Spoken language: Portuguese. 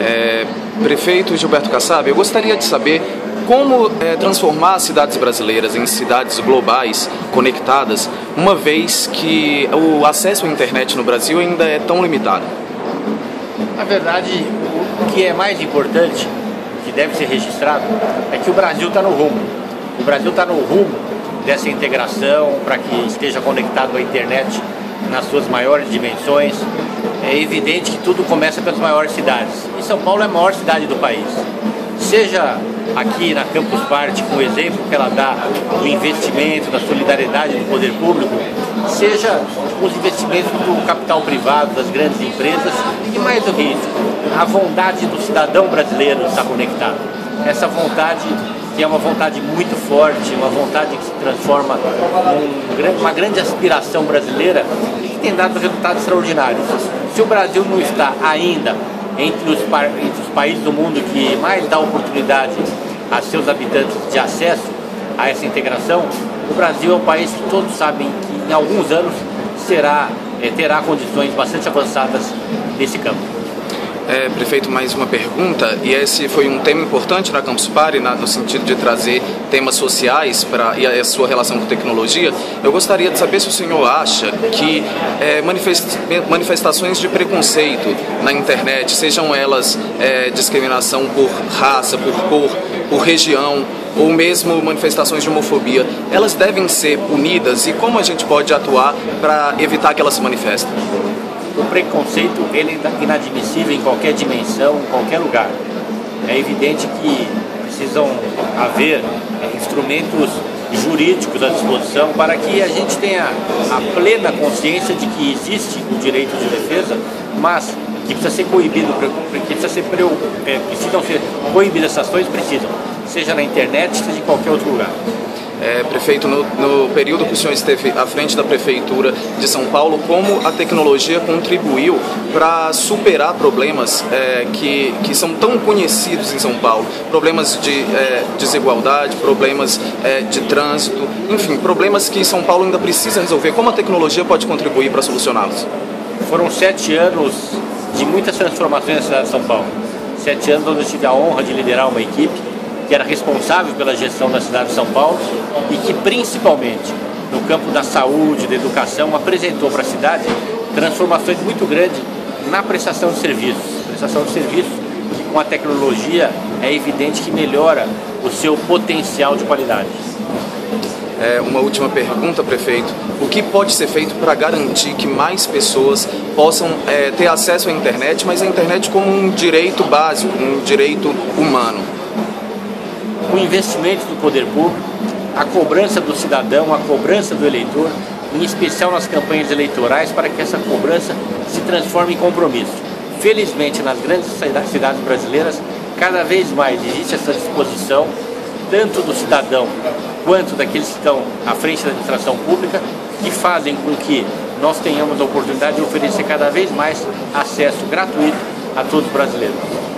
É, prefeito Gilberto Kassab, eu gostaria de saber como é, transformar as cidades brasileiras em cidades globais, conectadas, uma vez que o acesso à internet no Brasil ainda é tão limitado. Na verdade, o que é mais importante, que deve ser registrado, é que o Brasil está no rumo. O Brasil está no rumo dessa integração para que esteja conectado à internet nas suas maiores dimensões. É evidente que tudo começa pelas maiores cidades. E São Paulo é a maior cidade do país. Seja aqui na Campus Party, com o exemplo que ela dá do investimento, da solidariedade do poder público, seja os investimentos do capital privado, das grandes empresas, e mais do que isso, a vontade do cidadão brasileiro estar conectado. Essa vontade que é uma vontade muito forte, uma vontade que se transforma numa grande aspiração brasileira e que tem dado resultados extraordinários. Se o Brasil não está ainda entre os, entre os países do mundo que mais dá oportunidade a seus habitantes de acesso a essa integração, o Brasil é um país que todos sabem que em alguns anos será, é, terá condições bastante avançadas nesse campo. É, prefeito, mais uma pergunta, e esse foi um tema importante na Campus Party, na, no sentido de trazer temas sociais para e a, a, sua relação com tecnologia. Eu gostaria de saber se o senhor acha que é, manifest, manifestações de preconceito na internet, sejam elas é, discriminação por raça, por cor, por região, ou mesmo manifestações de homofobia, elas devem ser punidas e como a gente pode atuar para evitar que elas se manifestem? O preconceito ele é inadmissível em qualquer dimensão, em qualquer lugar. É evidente que precisam haver é, instrumentos jurídicos à disposição para que a gente tenha a plena consciência de que existe o direito de defesa, mas que precisa ser coibido, que precisa ser, é, precisam ser coibidas essas ações, precisam, seja na internet, seja em qualquer outro lugar é, prefeito, no, no, período que o senhor esteve à frente da Prefeitura de São Paulo, como a tecnologia contribuiu para superar problemas é, que, que são tão conhecidos em São Paulo, problemas de é, desigualdade, problemas é, de trânsito, enfim, problemas que São Paulo ainda precisa resolver. Como a tecnologia pode contribuir para solucioná-los? Foram sete anos de muitas transformações na cidade de São Paulo. Sete anos onde eu tive a honra de liderar uma equipe que era responsável pela gestão da cidade de São Paulo e que principalmente no campo da saúde, da educação, apresentou para a cidade transformações muito grandes na prestação de serviços. Prestação de serviços que com a tecnologia é evidente que melhora o seu potencial de qualidade. É, uma última pergunta, prefeito. O que pode ser feito para garantir que mais pessoas possam é, ter acesso à internet, mas a internet como um direito básico, um direito humano? O investimento do poder público, a cobrança do cidadão, a cobrança do eleitor, em especial nas campanhas eleitorais, para que essa cobrança se transforme em compromisso. Felizmente, nas grandes cidades brasileiras, cada vez mais existe essa disposição, tanto do cidadão quanto daqueles que estão à frente da administração pública, que fazem com que nós tenhamos a oportunidade de oferecer cada vez mais acesso gratuito a todos os brasileiros.